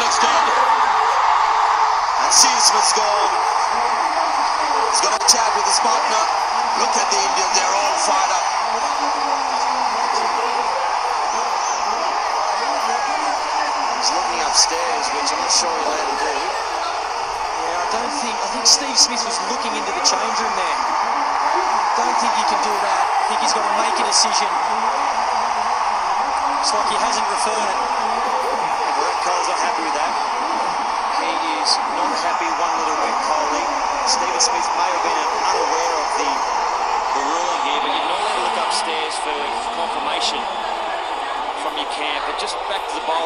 looks good. And Steve Smith's gone. He's got a chat with his partner. Look at the Indians, they're all fired up. He's looking upstairs, which I'm not sure he'll let him do. Yeah, I don't think, I think Steve Smith was looking into the change room there. Don't think he can do that. I think he's got to make a decision. It's like he hasn't referred it. Not happy one little bit, Kohli. Stephen Smith may have been unaware of the, the ruling here, But you're not allowed to look upstairs for confirmation from your camp. But just back to the bowl.